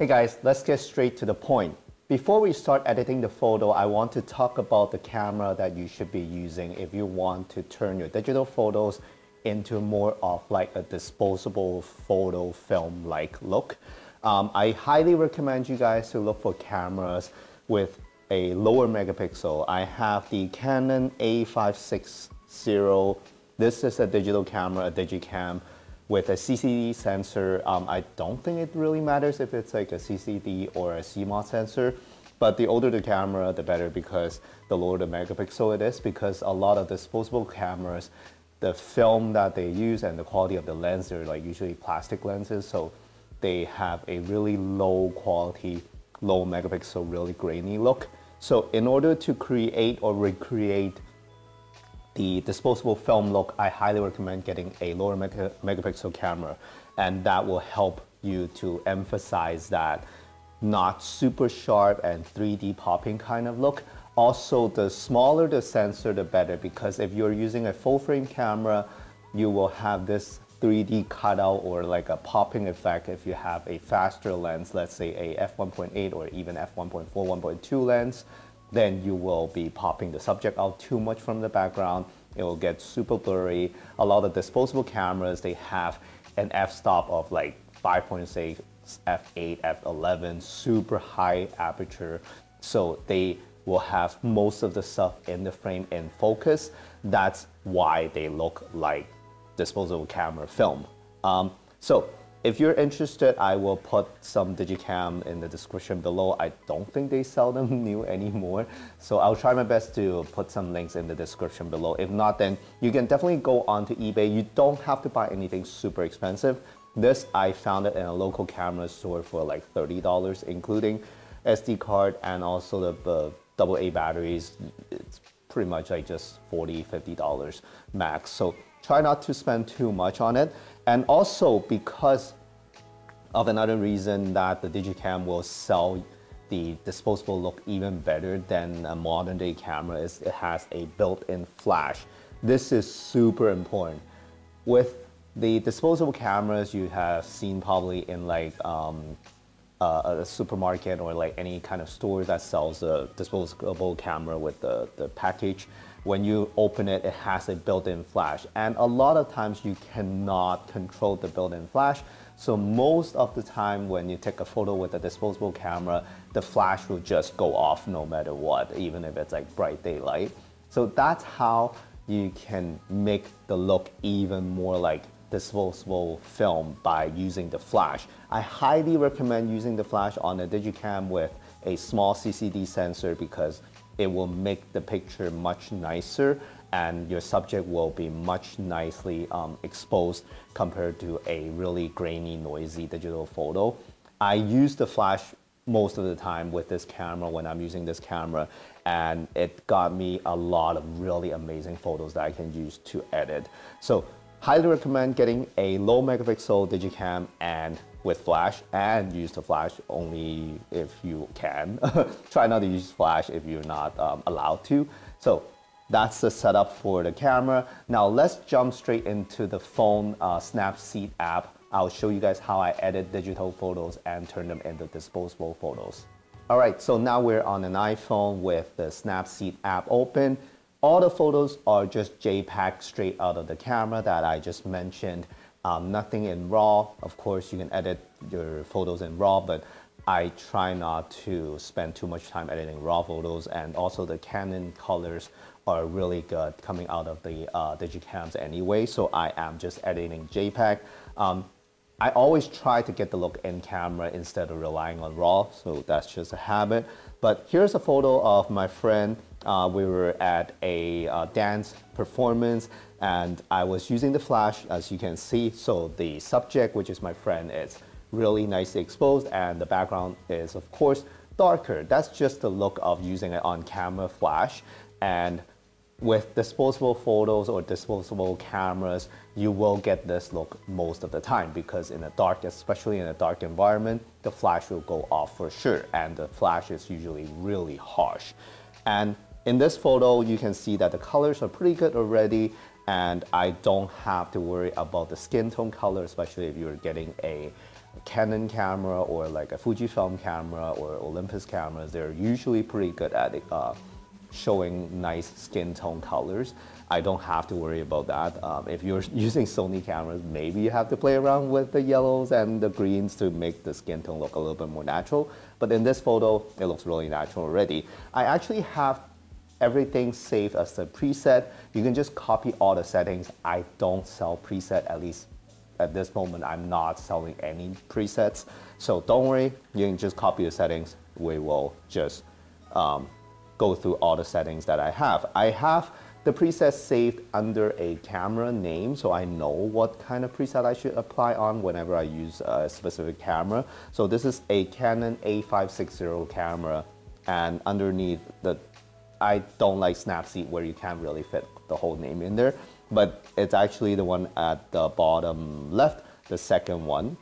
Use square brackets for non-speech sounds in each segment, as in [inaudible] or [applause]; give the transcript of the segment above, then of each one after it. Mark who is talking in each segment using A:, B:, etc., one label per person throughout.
A: Hey guys, let's get straight to the point. Before we start editing the photo, I want to talk about the camera that you should be using if you want to turn your digital photos into more of like a disposable photo film like look. Um, I highly recommend you guys to look for cameras with a lower megapixel. I have the Canon A560. This is a digital camera, a digicam with a CCD sensor. Um, I don't think it really matters if it's like a CCD or a CMOS sensor. But the older the camera, the better because the lower the megapixel it is because a lot of disposable cameras, the film that they use and the quality of the lens, they're like usually plastic lenses. So they have a really low quality, low megapixel, really grainy look. So in order to create or recreate the disposable film look, I highly recommend getting a lower megapixel camera and that will help you to emphasize that not super sharp and 3D popping kind of look. Also, the smaller the sensor, the better because if you're using a full frame camera, you will have this 3D cutout or like a popping effect if you have a faster lens, let's say a f1.8 or even f1.4, 1.2 lens, then you will be popping the subject out too much from the background. It will get super blurry. A lot of disposable cameras, they have an f-stop of like 5.6 f8, f11, super high aperture. So they will have most of the stuff in the frame in focus. That's why they look like disposable camera film. Um, so if you're interested, I will put some Digicam in the description below. I don't think they sell them [laughs] new anymore. So I'll try my best to put some links in the description below. If not, then you can definitely go onto eBay. You don't have to buy anything super expensive. This I found it in a local camera store for like $30, including SD card and also the, double A batteries. It's pretty much like just $40, $50 max. So try not to spend too much on it. And also because of another reason that the Digicam will sell the disposable look even better than a modern day camera is it has a built-in flash. This is super important. With the disposable cameras you have seen probably in like um, uh, a supermarket or like any kind of store that sells a disposable camera with the, the package, when you open it, it has a built-in flash. And a lot of times you cannot control the built-in flash. So most of the time when you take a photo with a disposable camera, the flash will just go off no matter what, even if it's like bright daylight. So that's how you can make the look even more like disposable film by using the flash. I highly recommend using the flash on a Digicam with a small CCD sensor because it will make the picture much nicer and your subject will be much nicely um, exposed compared to a really grainy, noisy digital photo. I use the flash most of the time with this camera when I'm using this camera and it got me a lot of really amazing photos that I can use to edit. So Highly recommend getting a low megapixel digicam and with flash and use the flash only if you can. [laughs] Try not to use flash if you're not um, allowed to. So that's the setup for the camera. Now let's jump straight into the phone uh, Snapseed app. I'll show you guys how I edit digital photos and turn them into disposable photos. All right, so now we're on an iPhone with the Snapseed app open. All the photos are just JPEG straight out of the camera that I just mentioned. Um, nothing in RAW. Of course, you can edit your photos in RAW, but I try not to spend too much time editing RAW photos. And also the Canon colors are really good coming out of the uh, Digicams anyway. So I am just editing JPEG. Um, I always try to get the look in camera instead of relying on RAW. So that's just a habit. But here's a photo of my friend uh, we were at a uh, dance performance and I was using the flash as you can see. So the subject, which is my friend, is really nicely exposed and the background is of course darker. That's just the look of using it on camera flash. And with disposable photos or disposable cameras, you will get this look most of the time because in a dark, especially in a dark environment, the flash will go off for sure. And the flash is usually really harsh. And in this photo, you can see that the colors are pretty good already and I don't have to worry about the skin tone color, especially if you're getting a Canon camera or like a Fujifilm camera or Olympus cameras, they're usually pretty good at uh, showing nice skin tone colors. I don't have to worry about that. Um, if you're [laughs] using Sony cameras, maybe you have to play around with the yellows and the greens to make the skin tone look a little bit more natural. But in this photo, it looks really natural already. I actually have everything saved as a preset. You can just copy all the settings. I don't sell preset, at least at this moment, I'm not selling any presets. So don't worry, you can just copy the settings. We will just um, go through all the settings that I have. I have the preset saved under a camera name, so I know what kind of preset I should apply on whenever I use a specific camera. So this is a Canon A560 camera, and underneath the, I don't like Snapseed where you can't really fit the whole name in there, but it's actually the one at the bottom left, the second one.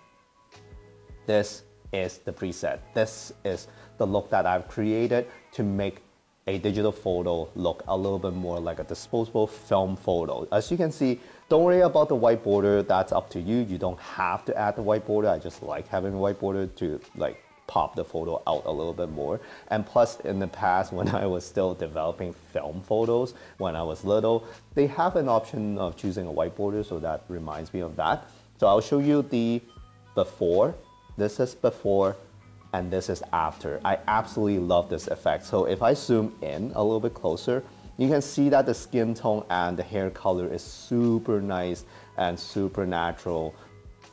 A: This is the preset. This is the look that I've created to make a digital photo look a little bit more like a disposable film photo. As you can see, don't worry about the white border, that's up to you. You don't have to add the white border. I just like having a white border to like pop the photo out a little bit more. And plus in the past [laughs] when I was still developing film photos when I was little, they have an option of choosing a white border so that reminds me of that. So I'll show you the before. This is before and this is after. I absolutely love this effect. So if I zoom in a little bit closer, you can see that the skin tone and the hair color is super nice and super natural.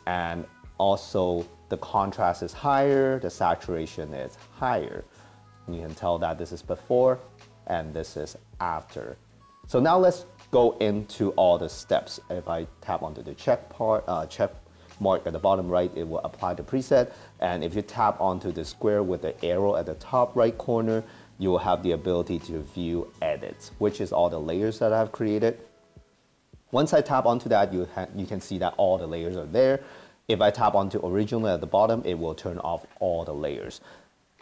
A: And also the contrast is higher, the saturation is higher. You can tell that this is before and this is after. So now let's go into all the steps. If I tap onto the check part, uh, check mark at the bottom right, it will apply the preset. And if you tap onto the square with the arrow at the top right corner, you will have the ability to view edits, which is all the layers that I've created. Once I tap onto that, you, you can see that all the layers are there. If I tap onto original at the bottom, it will turn off all the layers.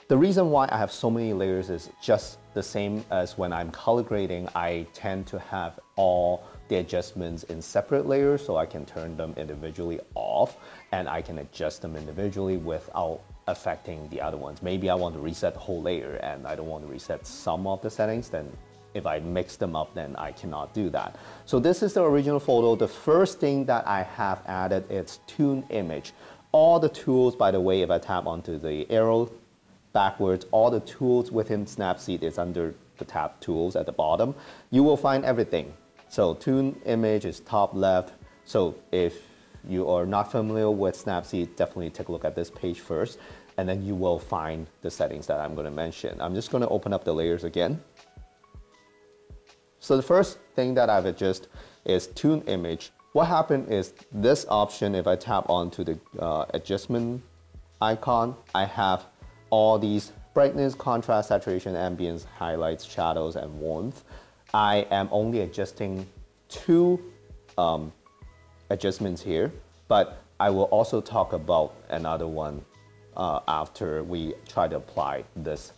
A: The reason why I have so many layers is just the same as when I'm color grading, I tend to have all the adjustments in separate layers so I can turn them individually off and I can adjust them individually without affecting the other ones. Maybe I want to reset the whole layer and I don't want to reset some of the settings, then if I mix them up, then I cannot do that. So this is the original photo. The first thing that I have added is tune image. All the tools, by the way, if I tap onto the arrow backwards, all the tools within Snapseed is under the tab tools at the bottom. You will find everything so tune image is top left. So if you are not familiar with Snapseed, definitely take a look at this page first, and then you will find the settings that I'm gonna mention. I'm just gonna open up the layers again. So the first thing that I've adjusted is tune image. What happened is this option, if I tap onto the uh, adjustment icon, I have all these brightness, contrast, saturation, ambience, highlights, shadows, and warmth. I am only adjusting two um, adjustments here, but I will also talk about another one uh, after we try to apply this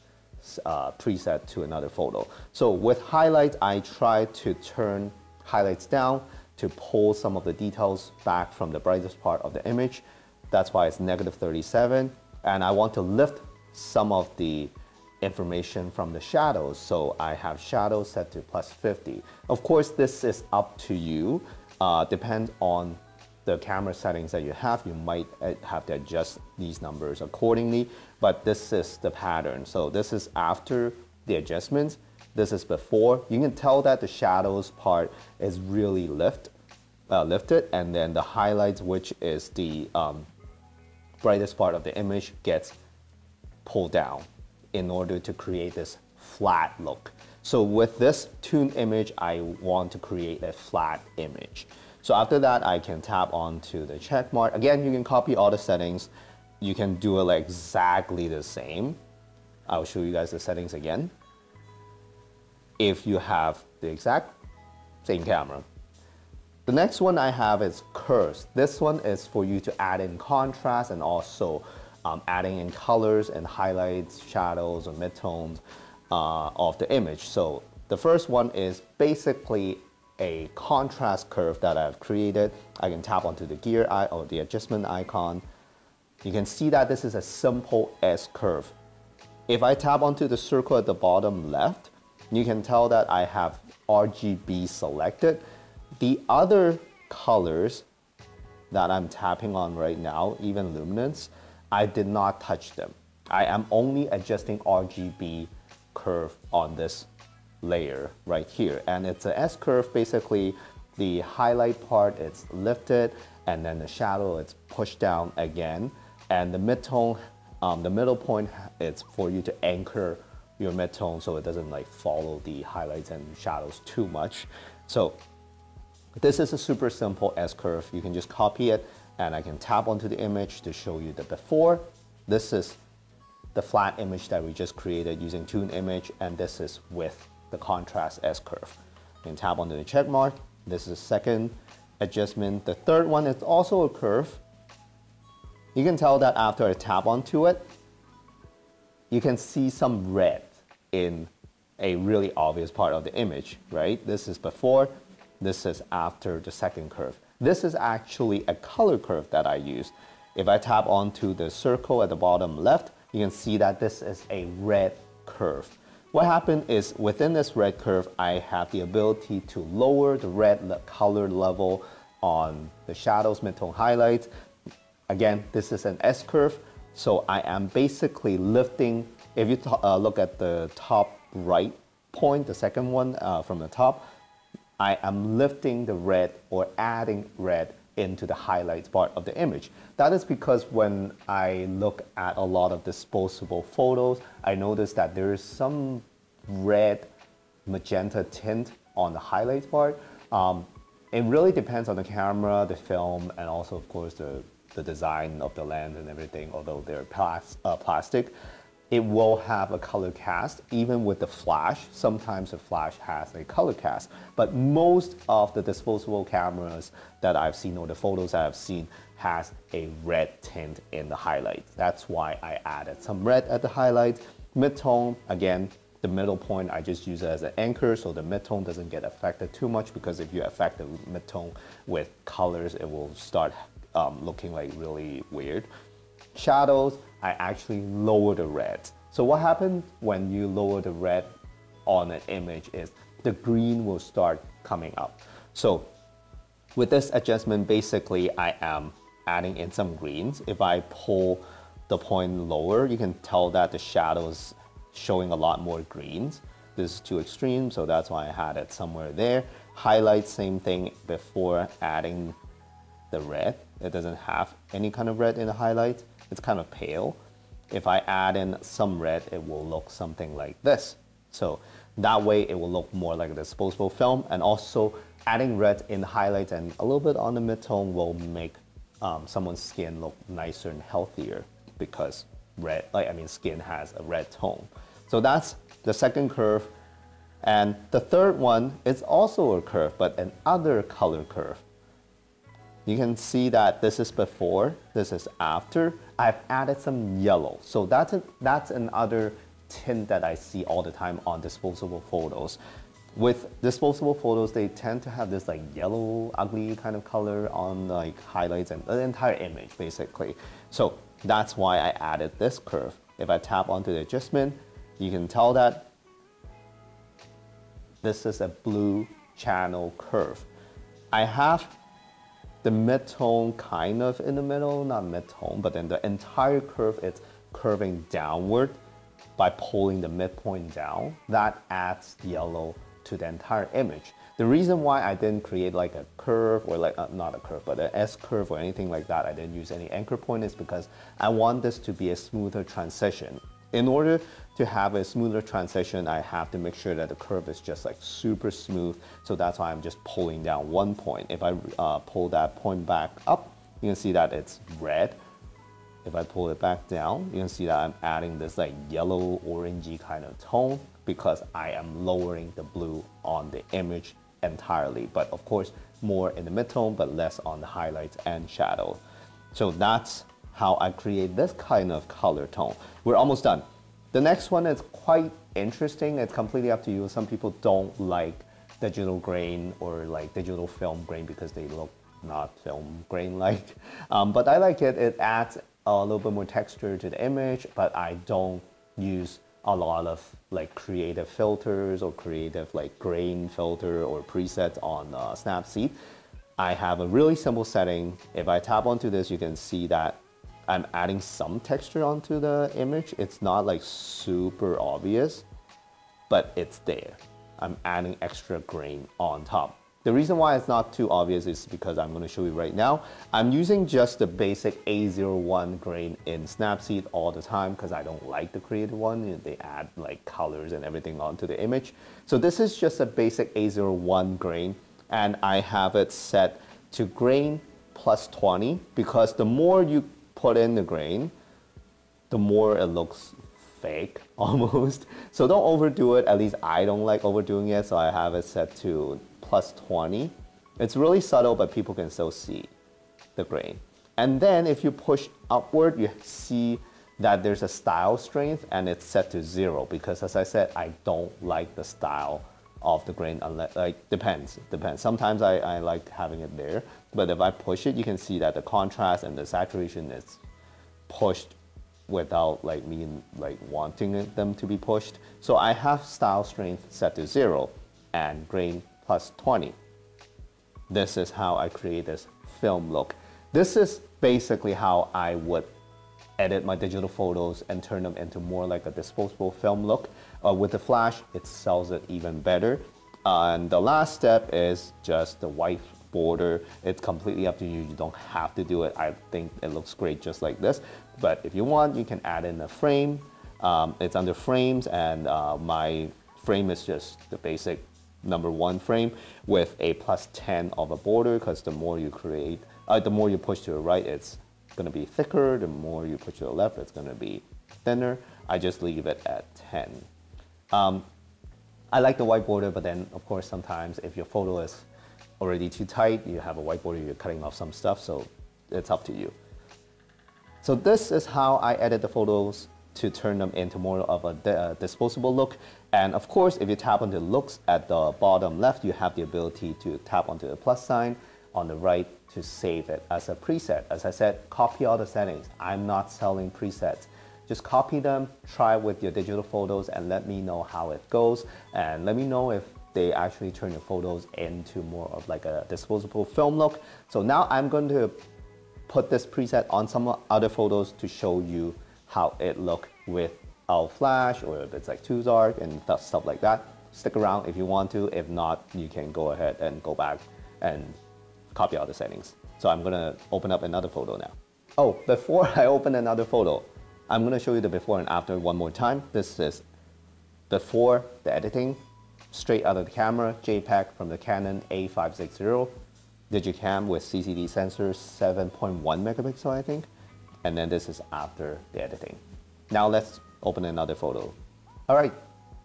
A: uh, preset to another photo. So with highlights, I try to turn highlights down to pull some of the details back from the brightest part of the image. That's why it's negative 37. And I want to lift some of the information from the shadows. So I have shadows set to plus 50. Of course, this is up to you. Uh, depends on the camera settings that you have. You might uh, have to adjust these numbers accordingly, but this is the pattern. So this is after the adjustments. This is before. You can tell that the shadows part is really lift, uh, lifted, and then the highlights, which is the um, brightest part of the image, gets pulled down in order to create this flat look. So with this tuned image, I want to create a flat image. So after that, I can tap onto the check mark. Again, you can copy all the settings. You can do it like exactly the same. I'll show you guys the settings again. If you have the exact same camera. The next one I have is curves. This one is for you to add in contrast and also um, adding in colors and highlights, shadows, or midtones uh, of the image. So the first one is basically a contrast curve that I've created. I can tap onto the gear eye or the adjustment icon you can see that this is a simple S curve. If I tap onto the circle at the bottom left, you can tell that I have RGB selected. The other colors that I'm tapping on right now, even luminance, I did not touch them. I am only adjusting RGB curve on this layer right here. And it's an S curve, basically the highlight part it's lifted and then the shadow it's pushed down again. And the midtone, um, the middle point, it's for you to anchor your midtone so it doesn't like follow the highlights and shadows too much. So this is a super simple S-curve. You can just copy it and I can tap onto the image to show you the before. This is the flat image that we just created using Tune Image and this is with the contrast S-curve. Can tap onto the check mark. This is the second adjustment. The third one is also a curve. You can tell that after I tap onto it, you can see some red in a really obvious part of the image, right? This is before, this is after the second curve. This is actually a color curve that I use. If I tap onto the circle at the bottom left, you can see that this is a red curve. What happened is within this red curve, I have the ability to lower the red color level on the shadows, midtone highlights. Again, this is an S curve, so I am basically lifting, if you uh, look at the top right point, the second one uh, from the top, I am lifting the red or adding red into the highlights part of the image. That is because when I look at a lot of disposable photos, I notice that there is some red magenta tint on the highlights part. Um, it really depends on the camera, the film, and also of course the the design of the lens and everything, although they're plas uh, plastic, it will have a color cast. Even with the flash, sometimes the flash has a color cast. But most of the disposable cameras that I've seen or the photos that I've seen has a red tint in the highlights. That's why I added some red at the highlights. Midtone, again, the middle point I just use it as an anchor so the midtone doesn't get affected too much because if you affect the midtone with colors, it will start um, looking like really weird. Shadows, I actually lower the red. So what happens when you lower the red on an image is the green will start coming up. So with this adjustment, basically I am adding in some greens. If I pull the point lower, you can tell that the shadows showing a lot more greens. This is too extreme, so that's why I had it somewhere there. Highlight, same thing before adding the red. It doesn't have any kind of red in the highlight. It's kind of pale. If I add in some red, it will look something like this. So that way it will look more like a disposable film and also adding red in the highlights and a little bit on the midtone will make um, someone's skin look nicer and healthier because red, like I mean skin has a red tone. So that's the second curve. And the third one is also a curve, but another color curve. You can see that this is before, this is after. I've added some yellow. So that's, a, that's another tint that I see all the time on disposable photos. With disposable photos, they tend to have this like yellow, ugly kind of color on like highlights and the entire image basically. So that's why I added this curve. If I tap onto the adjustment, you can tell that this is a blue channel curve. I have the midtone kind of in the middle, not midtone, but then the entire curve is curving downward by pulling the midpoint down. That adds yellow to the entire image. The reason why I didn't create like a curve or like, uh, not a curve, but an S curve or anything like that, I didn't use any anchor point is because I want this to be a smoother transition. In order to have a smoother transition, I have to make sure that the curve is just like super smooth. So that's why I'm just pulling down one point. If I uh, pull that point back up, you can see that it's red. If I pull it back down, you can see that I'm adding this like yellow orangey kind of tone because I am lowering the blue on the image entirely. But of course, more in the midtone, but less on the highlights and shadow. So that's how I create this kind of color tone. We're almost done. The next one is quite interesting. It's completely up to you. Some people don't like digital grain or like digital film grain because they look not film grain like. [laughs] Um, but I like it. It adds a little bit more texture to the image, but I don't use a lot of like creative filters or creative like grain filter or presets on uh, Snapseed. I have a really simple setting. If I tap onto this, you can see that I'm adding some texture onto the image. It's not like super obvious, but it's there. I'm adding extra grain on top. The reason why it's not too obvious is because I'm going to show you right now. I'm using just the basic A01 grain in Snapseed all the time because I don't like the creative one. They add like colors and everything onto the image. So this is just a basic A01 grain and I have it set to grain plus 20 because the more you put in the grain, the more it looks fake [laughs] almost. So don't overdo it. At least I don't like overdoing it. So I have it set to plus 20. It's really subtle, but people can still see the grain. And then if you push upward, you see that there's a style strength and it's set to zero because as I said, I don't like the style of the grain unless, like, depends, depends. Sometimes I, I like having it there, but if I push it, you can see that the contrast and the saturation is pushed without like me like wanting them to be pushed. So I have style strength set to zero and grain plus 20. This is how I create this film look. This is basically how I would edit my digital photos and turn them into more like a disposable film look. Uh, with the flash, it sells it even better. And the last step is just the white border. It's completely up to you. You don't have to do it. I think it looks great just like this. But if you want, you can add in a frame. Um, it's under frames and uh, my frame is just the basic number one frame with a plus 10 of a border because the more you create, uh, the more you push to the right, it's going to be thicker. The more you push to the left, it's going to be thinner. I just leave it at 10. Um, I like the white border, but then of course sometimes if your photo is already too tight, you have a white border, you're cutting off some stuff, so it's up to you. So this is how I edit the photos to turn them into more of a uh, disposable look. And of course, if you tap on the looks at the bottom left, you have the ability to tap onto the plus sign on the right to save it as a preset. As I said, copy all the settings. I'm not selling presets. Just copy them, try with your digital photos and let me know how it goes. And let me know if they actually turn your photos into more of like a disposable film look. So now I'm going to put this preset on some other photos to show you how it look without flash or if it's like too dark and stuff like that. Stick around if you want to. If not, you can go ahead and go back and copy all the settings. So I'm gonna open up another photo now. Oh, before [laughs] I open another photo, I'm gonna show you the before and after one more time. This is before the editing, straight out of the camera, JPEG from the Canon A560, Digicam with CCD sensor, 7.1 megapixel I think and then this is after the editing. Now let's open another photo. All right,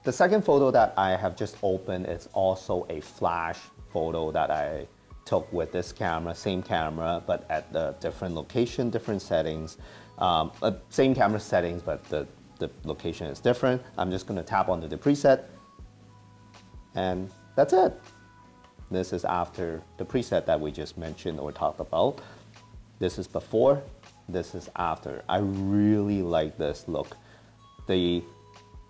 A: the second photo that I have just opened is also a flash photo that I took with this camera, same camera, but at the different location, different settings. Um, uh, same camera settings, but the, the location is different. I'm just gonna tap onto the preset and that's it. This is after the preset that we just mentioned or talked about. This is before, this is after. I really like this look. The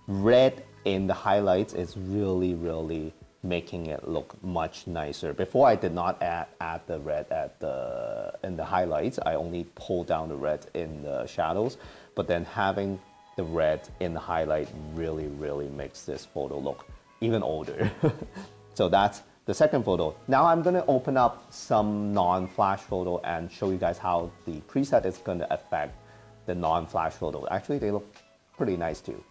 A: red in the highlights is really, really making it look much nicer. Before I did not add, add the red at the, in the highlights. I only pulled down the red in the shadows. But then having the red in the highlight really, really makes this photo look even older. [laughs] so that's the second photo. Now I'm gonna open up some non-flash photo and show you guys how the preset is gonna affect the non-flash photo. Actually, they look pretty nice too.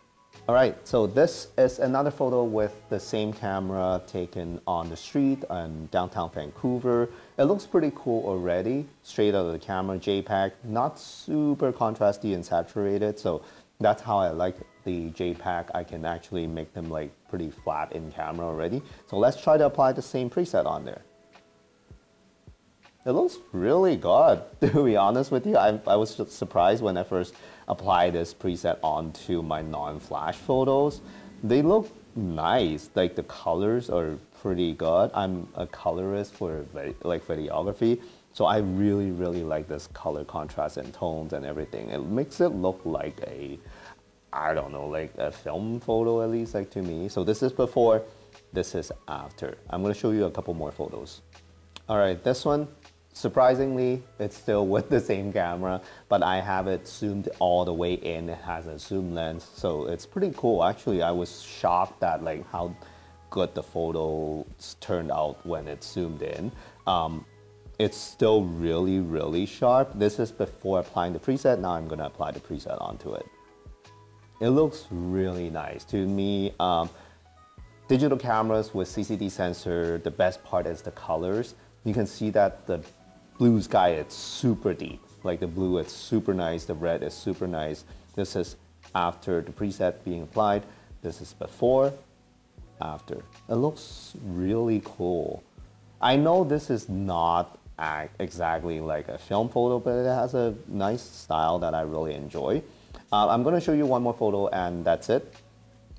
A: All right, so this is another photo with the same camera taken on the street in downtown Vancouver. It looks pretty cool already, straight out of the camera, JPEG, not super contrasty and saturated, so that's how I like the JPEG. I can actually make them like pretty flat in camera already. So let's try to apply the same preset on there. It looks really good, [laughs] to be honest with you. I, I was surprised when I first applied this preset onto my non-flash photos. They look nice, like the colors are pretty good. I'm a colorist for like videography, So I really, really like this color contrast and tones and everything. It makes it look like a, I don't know, like a film photo at least, like to me. So this is before, this is after. I'm gonna show you a couple more photos. All right, this one, surprisingly, it's still with the same camera, but I have it zoomed all the way in. It has a zoom lens, so it's pretty cool. Actually, I was shocked at like how good the photos turned out when it's zoomed in. Um, it's still really, really sharp. This is before applying the preset. Now I'm gonna apply the preset onto it. It looks really nice. To me, um, digital cameras with CCD sensor, the best part is the colors. You can see that the blue sky, it's super deep. Like the blue, it's super nice. The red is super nice. This is after the preset being applied. This is before, after. It looks really cool. I know this is not exactly like a film photo, but it has a nice style that I really enjoy. Uh, I'm gonna show you one more photo and that's it.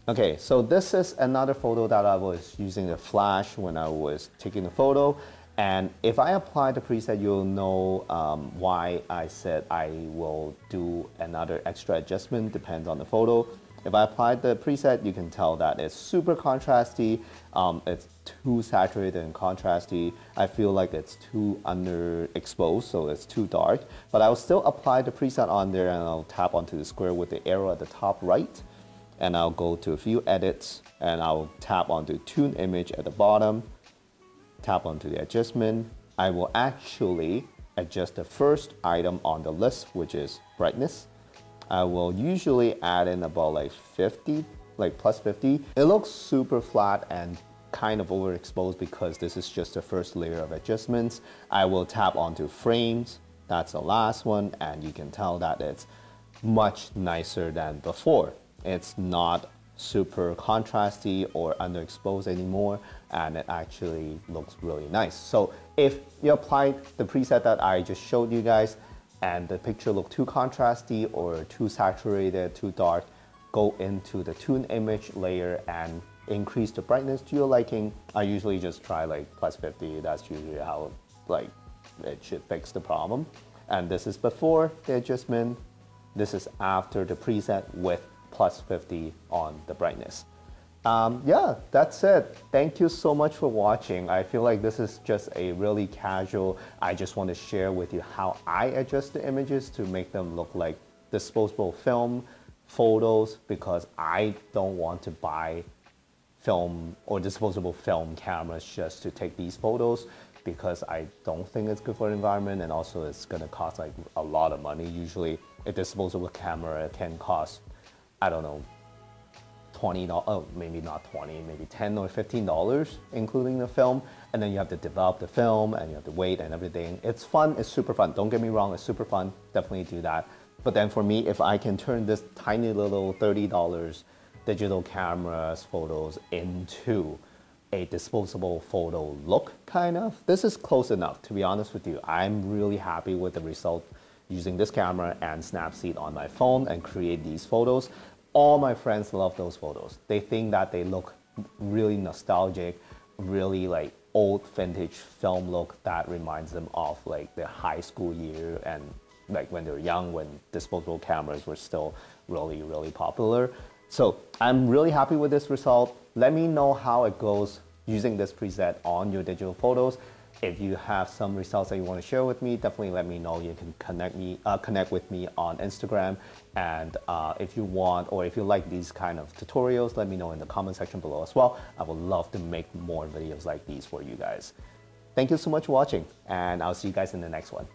A: Okay, so this is another photo that I was using the flash when I was taking the photo. And if I apply the preset, you'll know um, why I said I will do another extra adjustment, depends on the photo. If I apply the preset, you can tell that it's super contrasty. Um, it's too saturated and contrasty. I feel like it's too underexposed, so it's too dark. But I'll still apply the preset on there and I'll tap onto the square with the arrow at the top right. And I'll go to a few edits and I'll tap onto tune image at the bottom, tap onto the adjustment. I will actually adjust the first item on the list, which is brightness. I will usually add in about like 50, like plus 50. It looks super flat and kind of overexposed because this is just the first layer of adjustments. I will tap onto frames. That's the last one. And you can tell that it's much nicer than before. It's not super contrasty or underexposed anymore and it actually looks really nice. So if you apply the preset that I just showed you guys, and the picture look too contrasty or too saturated, too dark, go into the tune image layer and increase the brightness to your liking. I usually just try like plus 50. That's usually how like it should fix the problem. And this is before the adjustment. This is after the preset with plus 50 on the brightness. Um, yeah, that's it. Thank you so much for watching. I feel like this is just a really casual, I just want to share with you how I adjust the images to make them look like disposable film photos because I don't want to buy film or disposable film cameras just to take these photos because I don't think it's good for the environment and also it's gonna cost like a lot of money. Usually a disposable camera can cost, I don't know, $20, oh maybe not 20 maybe 10 or 15 dollars including the film. And then you have to develop the film and you have to wait and everything. It's fun it's super fun. Don't get me wrong it's super fun definitely do that. But then for me if i can turn this tiny little 30 dollars digital cameras photos into a disposable photo look kind of this is close enough. To be honest with you i'm really happy with the result using this camera and Snapseed on my phone and create these photos all my friends love those photos. They think that they look really nostalgic, really like old vintage film look that reminds them of like their high school year and like when they were young when disposable cameras were still really, really popular. So I'm really happy with this result. Let me know how it goes using this preset on your digital photos. If you have some results that you want to share with me, definitely let me know. You can connect me, uh, connect with me on Instagram. And uh, if you want, or if you like these kind of tutorials, let me know in the comment section below as well. I would love to make more videos like these for you guys. Thank you so much for watching, and I'll see you guys in the next one.